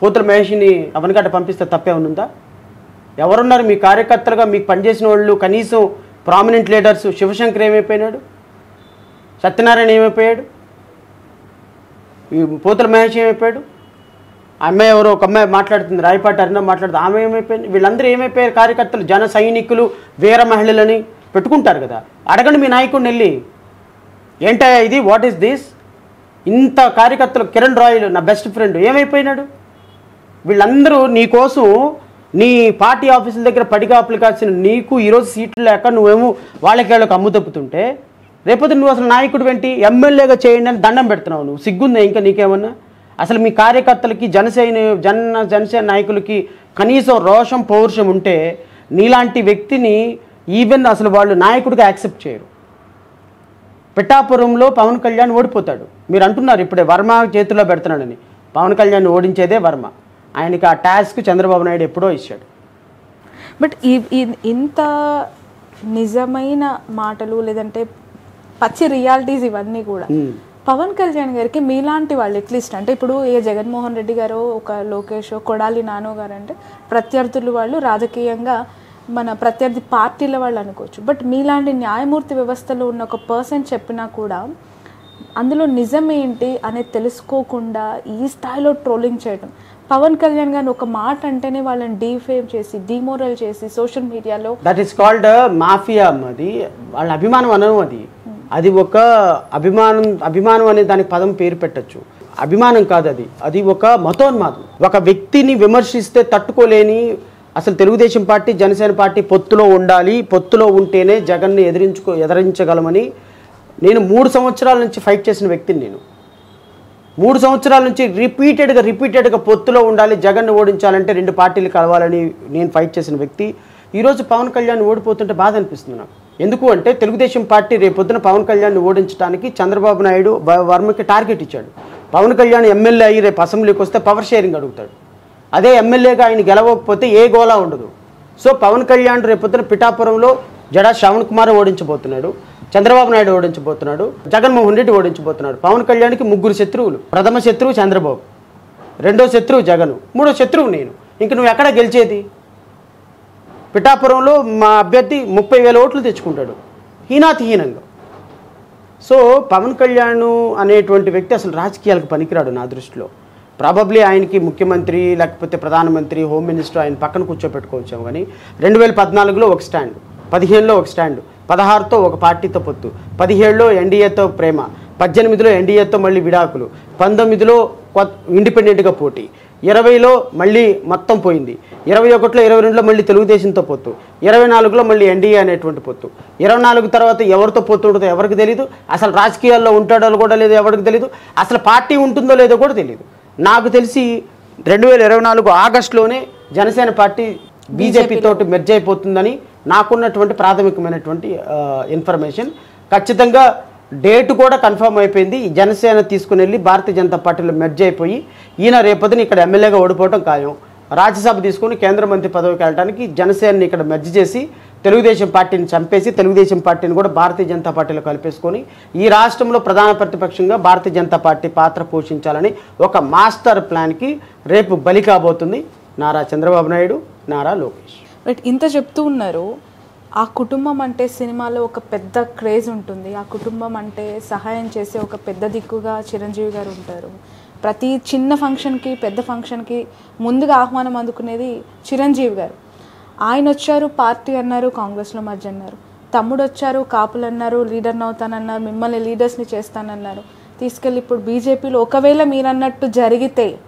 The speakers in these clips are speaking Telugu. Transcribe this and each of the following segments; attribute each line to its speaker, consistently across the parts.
Speaker 1: పూతల మహేష్ని అవనగడ్డ పంపిస్తే తప్పేమైనా ఉందా? ఎవరున్నారు? మీ కార్యకర్తలుగా మీకు పనిచేసిన వాళ్ళు కనీసం ప్రామినెంట్ లీడర్స్ శివశంకర్ ఏమైపోయినాడు? సత్యనారాయణ ఏమైపోయాడు? ఈ పూతల మహేష్ ఏమైపోయాడు? అమ్మాయి ఎవరో ఒక అమ్మాయి మాట్లాడుతుంది రాయపాటి అరుణ మాట్లాడుతుంది ఆమె ఏమైపోయింది? వీళ్ళందరూ ఏమైపోయారు? కార్యకర్తలు జన సైనికులు వీర మహిళలని పెట్టుకుంటారు కదా. అడగండి మీ నాయకుడిని వెళ్ళి. ఏంటయ్యా ఇది? వాట్ ఈస్ దిస్ ఇంత కార్యకర్తలు కిరణ్ రాయలు నా బెస్ట్ ఫ్రెండ్ ఏమైపోయినాడు? వీళ్ళందరూ నీకోసం నీ పార్టీ ఆఫీసుల దగ్గర పడిగాపులు కాల్సిన నీకు ఈరోజు సీట్లు లేక నువ్వేమో వాళ్ళకి వాళ్ళకి అమ్ము తప్పుతుంటే రేపొద్దు నువ్వు అసలు నాయకుడు వెంటి ఎమ్మెల్యేగా చేయండి అని దండం పెడుతున్నావు నువ్వు. సిగ్గుందా ఇంకా నీకేమన్నా? అసలు మీ కార్యకర్తలకి జనసేన జన జనసేన నాయకులకి కనీసం రోషం పౌరుషం ఉంటే నీలాంటి వ్యక్తిని ఈవెన్ అసలు వాళ్ళు నాయకుడిగా యాక్సెప్ట్ చేయరు. పిఠాపురంలో పవన్ కళ్యాణ్ ఓడిపోతాడు. మీరు అంటున్నారు ఇప్పుడే వర్మ చేతిలో పెడుతున్నాడని. పవన్ కళ్యాణ్ ఓడించేదే వర్మ. ఆయనకి ఆ టాస్క్ చంద్రబాబు నాయుడు ఎప్పుడో ఇచ్చాడు.
Speaker 2: బట్ ఈ ఇంత నిజమైన మాటలు లేదంటే పచ్చి రియాలిటీస్ ఇవన్నీ కూడా.
Speaker 1: మ్మ్.
Speaker 2: పవన్ కళ్యాణ్ గారికి మీలాంటి వాళ్ళు అట్లీస్ట్ అంటే ఇప్పుడు ఏ జగన్మోహన్ రెడ్డి గారు ఒక లోకేష్ కొడాలి నానో గారు అంటే ప్రత్యర్థులు వాళ్ళు రాజకీయంగా మన ప్రత్యర్థి పార్టీల వాళ్ళు అనుకోవచ్చు. బట్ మీలాంటి న్యాయమూర్తి వ్యవస్థలో ఉన్న ఒక పర్సన్ చెప్పినా కూడా అందులో నిజం ఏంటి అనేది తెలుసుకోకుండా ఈ స్థాయిలో ట్రోలింగ్ చేయడం పవన్ కళ్యాణ్ గారిని ఒక మాట అంటేనే వాళ్ళని డీఫేమ్ చేసి డిమోరల్ చేసి సోషల్ మీడియాలో
Speaker 1: దట్ ఈస్ కాల్డ్ మాఫియా అది వాళ్ళ అభిమానం అనను అది. అది ఒక అభిమానం అభిమానం అనే దానికి పదం పేరు పెట్టచ్చు. అభిమానం కాదు అది. అది ఒక మతోన్మాదం. ఒక వ్యక్తిని విమర్శిస్తే తట్టుకోలేని అసలు తెలుగుదేశం పార్టీ జనసేన పార్టీ పొత్తులో ఉండాలి పొత్తులో ఉంటేనే జగన్ని ఎదిరించుకో ఎదిరించగలమని నేను మూడు సంవత్సరాల నుంచి ఫైట్ చేసిన వ్యక్తిని నేను. మూడు సంవత్సరాల నుంచి రిపీటెడ్గా రిపీటెడ్గా పొత్తులో ఉండాలి జగన్ను ఓడించాలంటే రెండు పార్టీలు కలవాలని నేను ఫైట్ చేసిన వ్యక్తి. ఈరోజు పవన్ కళ్యాణ్ ఓడిపోతుంటే బాధ అనిపిస్తుంది నాకు. ఎందుకు అంటే తెలుగుదేశం పార్టీ రేపొద్దున పవన్ కళ్యాణ్ ఓడించడానికి చంద్రబాబు నాయుడు వర్మకి టార్గెట్ ఇచ్చాడు. పవన్ కళ్యాణ్ ఎమ్మెల్యే అయ్యి రేపు అసెంబ్లీకి వస్తే పవర్ షేరింగ్ అడుగుతాడు. అదే ఎమ్మెల్యేగా ఆయన గెలవకపోతే ఏ గోలా ఉండదు. సో పవన్ కళ్యాణ్ రేపొద్దున పిఠాపురంలో జడా శ్రవణ్ కుమార్ ఓడించబోతున్నాడు. చంద్రబాబు నాయుడు ఓడించబోతున్నాడు జగన్మోహన్ రెడ్డి ఓడించబోతున్నాడు. పవన్ కళ్యాణ్కి ముగ్గురు శత్రువులు. ప్రథమ శత్రువు చంద్రబాబు. రెండో శత్రువు జగన్. మూడో శత్రువు నేను. ఇంక నువ్వు ఎక్కడ గెలిచేది? పిఠాపురంలో మా అభ్యర్థి ముప్పై వేల ఓట్లు తెచ్చుకుంటాడు. హీనాతిహీనంగా. సో పవన్ కళ్యాణ్ అనేటువంటి వ్యక్తి అసలు రాజకీయాలకు పనికిరాడు నా దృష్టిలో. ప్రాబబ్లీ ఆయనకి ముఖ్యమంత్రి లేకపోతే ప్రధానమంత్రి హోమ్ మినిస్టర్ ఆయన పక్కన కూర్చోపెట్టుకోవచ్చాము కానీ రెండు వేల పద్నాలుగులో ఒక స్టాండ్ పదిహేనులో ఒక స్టాండ్. పదహారుతో ఒక పార్టీతో పొత్తు. పదిహేడులో ఎన్డీఏతో ప్రేమ. పద్దెనిమిదిలో ఎన్డీఏతో మళ్ళీ విడాకులు. పంతొమ్మిదిలో కొత్త ఇండిపెండెంట్గా పోటీ. ఇరవైలో మళ్ళీ మొత్తం పోయింది. ఇరవై ఒకటిలో ఇరవై రెండులో మళ్ళీ తెలుగుదేశంతో పొత్తు. ఇరవై నాలుగులో మళ్ళీ ఎన్డీఏ అనేటువంటి పొత్తు. ఇరవై నాలుగు తర్వాత ఎవరితో పొత్తు ఉంటుందో ఎవరికి తెలియదు అసలు రాజకీయాల్లో ఉంటాడో కూడా లేదో ఎవరికి తెలియదు అసలు పార్టీ ఉంటుందో లేదో కూడా తెలియదు నాకు తెలిసి రెండు వేల ఇరవై నాలుగు ఆగస్టులోనే జనసేన పార్టీ బీజేపీ తోటి. మెర్జ్ అయిపోతుందని నాకున్నటువంటి ప్రాథమికమైనటువంటి ఇన్ఫర్మేషన్ ఖచ్చితంగా డేట్ కూడా కన్ఫర్మ్ అయిపోయింది. ఈ జనసేన తీసుకుని వెళ్ళి భారతీయ జనతా పార్టీలో మెర్జ్ అయిపోయి ఈయన రేపొద్దున ఇక్కడ ఎమ్మెల్యేగా ఓడిపోవడం ఖాయం. రాజ్యసభ తీసుకుని కేంద్ర మంత్రి పదవికి వెళ్ళడానికి జనసేనని ఇక్కడ మెర్జ్ చేసి తెలుగుదేశం పార్టీని చంపేసి తెలుగుదేశం పార్టీని కూడా భారతీయ జనతా పార్టీలో కలిపేసుకొని ఈ రాష్ట్రంలో ప్రధాన ప్రతిపక్షంగా భారతీయ జనతా పార్టీ పాత్ర పోషించాలని ఒక మాస్టర్ ప్లాన్కి రేపు బలి కాబోతుంది నారా చంద్రబాబు నాయుడు నారా లోకేష్.
Speaker 2: బట్ ఇంత చెప్తూ ఉన్నారు ఆ కుటుంబం అంటే సినిమాలో ఒక పెద్ద క్రేజ్ ఉంటుంది. ఆ కుటుంబం అంటే సహాయం చేసే ఒక పెద్ద దిక్కుగా చిరంజీవి గారు ఉంటారు. ప్రతి చిన్న ఫంక్షన్కి పెద్ద ఫంక్షన్కి ముందుగా ఆహ్వానం అందుకునేది చిరంజీవి గారు. ఆయన వచ్చారు పార్టీ అన్నారు కాంగ్రెస్లో మధ్య అన్నారు. తమ్ముడు వచ్చారు కాపులు అన్నారు లీడర్ని అవుతానన్నారు మిమ్మల్ని లీడర్స్ని చేస్తానన్నారు. తీసుకెళ్ళి ఇప్పుడు బీజేపీలో ఒకవేళ మీరు అన్నట్టు జరిగితే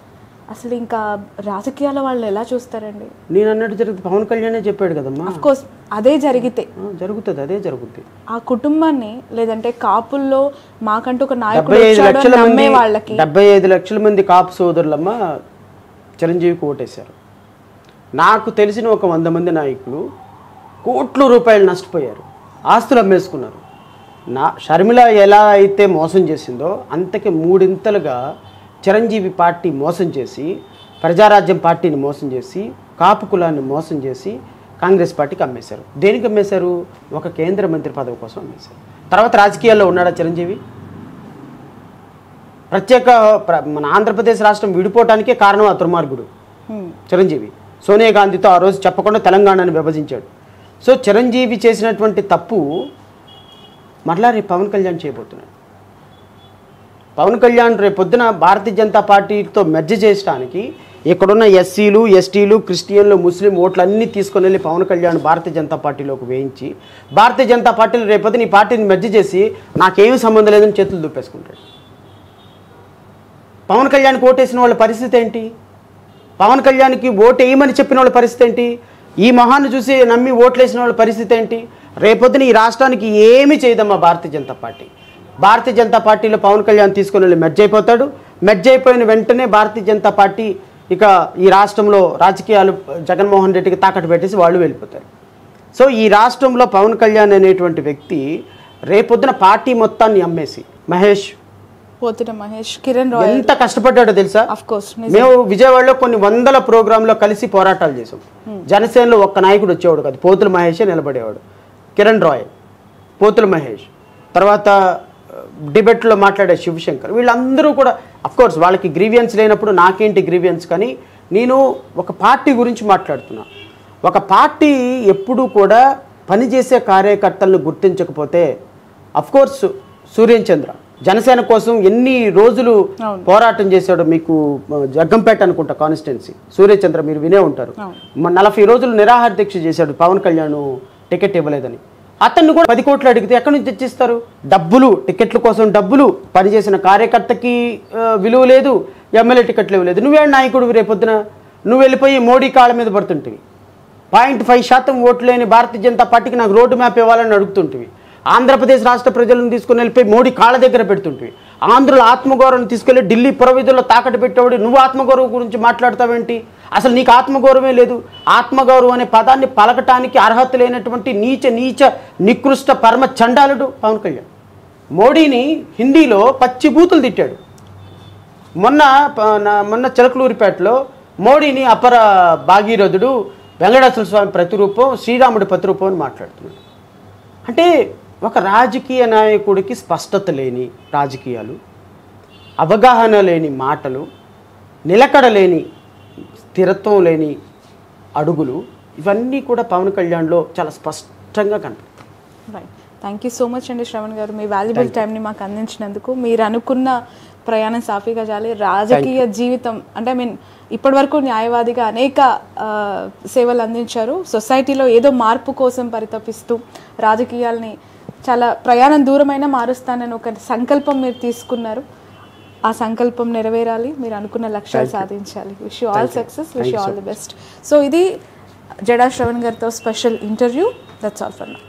Speaker 2: అసలు ఇంకా రాజకీయాల వాళ్ళు ఎలా చూస్తారండి?
Speaker 1: నేను అన్నట్టు జరుగుతుంది పవన్ కళ్యాణే చెప్పాడు కదమ్మా.
Speaker 2: అఫ్ కోర్స్ అదే జరిగితే.
Speaker 1: జరుగుతుంది అదే జరుగుతుంది
Speaker 2: ఆ కుటుంబాన్ని లేదంటే కాపుల్లో మాకంటూ ఒక నాయకుడు నమ్మే వాళ్ళకి
Speaker 1: డెబ్బై ఐదు లక్షల మంది కాపు సోదరులమ్మ చిరంజీవికి ఓటేశారు. నాకు తెలిసిన ఒక వంద మంది నాయకులు కోట్ల రూపాయలు నష్టపోయారు. ఆస్తులు అమ్మేసుకున్నారు. నా షర్మిల ఎలా అయితే మోసం చేసిందో అంతకి మూడింతలుగా చిరంజీవి పార్టీ మోసం చేసి ప్రజారాజ్యం పార్టీని మోసం చేసి కాపు కులాన్ని మోసం చేసి కాంగ్రెస్ పార్టీకి అమ్మేశారు. దేనికి అమ్మేశారు? ఒక కేంద్ర మంత్రి పదవి కోసం అమ్మేశారు. తర్వాత రాజకీయాల్లో ఉన్నాడా చిరంజీవి? ప్రత్యేక ప్ర- మన ఆంధ్రప్రదేశ్ రాష్ట్రం విడిపోవటానికే కారణం ఆ దుర్మార్గుడు చిరంజీవి. సోనియా గాంధీతో ఆ రోజు చెప్పకుండా తెలంగాణను విభజించాడు. సో చిరంజీవి చేసినటువంటి తప్పు మరలా రేపు పవన్ కళ్యాణ్ చేయబోతున్నాడు. పవన్ కళ్యాణ్ రేపొద్దున భారతీయ జనతా పార్టీతో మెర్జ్ చేయడానికి ఇక్కడున్న ఎస్సీలు ఎస్టీలు క్రిస్టియన్లు ముస్లిం ఓట్లు అన్నీ తీసుకొని వెళ్ళి పవన్ కళ్యాణ్ భారతీయ జనతా పార్టీలోకి వేయించి భారతీయ జనతా పార్టీలు రేపొద్దున ఈ పార్టీని మెర్జ్ చేసి నాకేమీ సంబంధం లేదని చేతులు దుప్పేసుకుంటాడు పవన్ కళ్యాణ్కి ఓటేసిన వాళ్ళ పరిస్థితి ఏంటి? పవన్ కళ్యాణ్కి ఓటు వేయమని చెప్పిన వాళ్ళ పరిస్థితి ఏంటి? ఈ మొహాన్ని చూసి నమ్మి ఓట్లేసిన వాళ్ళ పరిస్థితి ఏంటి? రేపొద్దున ఈ రాష్ట్రానికి ఏమీ చేయదమ్మా భారతీయ జనతా పార్టీ. భారతీయ జనతా పార్టీలో పవన్ కళ్యాణ్ తీసుకుని వెళ్ళి మెర్జ్ అయిపోతాడు. మెర్జ్ అయిపోయిన వెంటనే భారతీయ జనతా పార్టీ ఇక ఈ రాష్ట్రంలో రాజకీయాలు జగన్మోహన్ రెడ్డికి తాకట్టు పెట్టేసి వాళ్ళు వెళ్ళిపోతారు. సో ఈ రాష్ట్రంలో పవన్ కళ్యాణ్ అనేటువంటి వ్యక్తి రేపొద్దున పార్టీ మొత్తాన్ని అమ్మేసి మహేష్.
Speaker 2: మహేష్ కిరణ్ రాయల్
Speaker 1: ఎంత కష్టపడ్డాడో తెలుసా? మేము విజయవాడలో కొన్ని వందల ప్రోగ్రాంలో కలిసి పోరాటాలు చేసాం. జనసేనలో ఒక్క నాయకుడు వచ్చేవాడు కాదు. పోతుల మహేషే నిలబడేవాడు. కిరణ్ రాయ్ పోతుల మహేష్. తర్వాత డిబేట్లో మాట్లాడే శివశంకర్. వీళ్ళందరూ కూడా కోర్స్ వాళ్ళకి గ్రీవియన్స్ లేనప్పుడు నాకేంటి గ్రీవియన్స్ కానీ నేను ఒక పార్టీ గురించి మాట్లాడుతున్నా. ఒక పార్టీ ఎప్పుడూ కూడా పనిచేసే కార్యకర్తలను గుర్తించకపోతే కోర్స్ సూర్యన్ చంద్ర జనసేన కోసం ఎన్ని రోజులు పోరాటం చేశాడో మీకు జగ్గంపేట అనుకుంటా కాన్స్టిట్యున్సీ. సూర్యచంద్ర మీరు వినే ఉంటారు. నలభై రోజులు నిరాహార దీక్ష చేశాడు పవన్ కళ్యాణ్ టికెట్ ఇవ్వలేదని. అతన్ని కూడా పది కోట్లు అడిగితే ఎక్కడి నుంచి తెచ్చిస్తారు? డబ్బులు టికెట్ల కోసం డబ్బులు. పనిచేసిన కార్యకర్తకి విలువ లేదు ఎమ్మెల్యే టికెట్లు ఇవ్వలేదు. నువ్వే నాయకుడు రేపొద్దున? నువ్వు వెళ్ళిపోయి మోడీ కాళ్ళ మీద పడుతుంటివి. పాయింట్ ఫైవ్ శాతం ఓట్లు లేని భారతీయ జనతా పార్టీకి నాకు రోడ్డు మ్యాప్ ఇవ్వాలని అడుగుతుంటివి. ఆంధ్రప్రదేశ్ రాష్ట్ర ప్రజలను తీసుకుని వెళ్ళిపోయి మోడీ కాళ్ళ దగ్గర పెడుతుంటివి. ఆంధ్రుల ఆత్మగౌరవం తీసుకెళ్ళి ఢిల్లీ పురవిధుల్లో తాకట్టు పెట్టేవాడు నువ్వు ఆత్మగౌరవం గురించి మాట్లాడతావేంటి? అసలు నీకు ఆత్మగౌరవమే లేదు. ఆత్మగౌరవం అనే పదాన్ని పలకటానికి అర్హత లేనటువంటి నీచ నీచ నికృష్ట పరమ చండాలుడు పవన్ కళ్యాణ్. మోడీని హిందీలో పచ్చి బూతులు తిట్టాడు. మొన్న మొన్న చిలకలూరిపేటలో మోడీని అపర భాగీరథుడు వెంకటేశ్వర స్వామి ప్రతిరూపం శ్రీరాముడి ప్రతిరూపం అని మాట్లాడుతున్నాడు. అంటే ఒక రాజకీయ నాయకుడికి స్పష్టత లేని రాజకీయాలు అవగాహన లేని మాటలు నిలకడ లేని స్థిరత్వం లేని అడుగులు ఇవన్నీ కూడా పవన్ కళ్యాణ్లో చాలా స్పష్టంగా కనపడతాయి.
Speaker 2: Right thank you so much అండి శ్రవణ్ గారు. మీ వాల్యుబుల్ టైంని మాకు అందించినందుకు. మీరు అనుకున్న ప్రయాణం సాఫీగా చాలి రాజకీయ జీవితం అంటే ఐ మీన్ ఇప్పటివరకు న్యాయవాదిగా అనేక సేవలు అందించారు. సొసైటీలో ఏదో మార్పు కోసం పరితపిస్తూ రాజకీయాల్ని చాలా ప్రయాణం దూరమైనా మారుస్తానని ఒక సంకల్పం మీరు తీసుకున్నారు. ఆ సంకల్పం నెరవేరాలి మీరు అనుకున్న లక్ష్యాలు సాధించాలి. Wish you all success wish you all the best so ఇది జడా శ్రవణ్ గారితో special interview that's all for నా